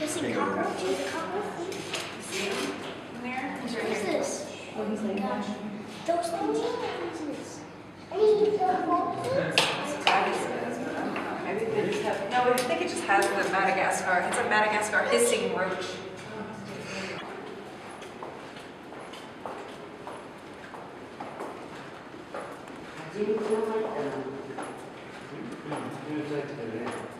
Hissing cockroach? Is it cockroach? There, he's right What is here. this? Oh, he's like, Gosh. Those things. What is this? I mean, the boxes. Maybe they just have, no, I think it just has the Madagascar, it's a Madagascar hissing roach. Do you feel like, um, It's like, uh,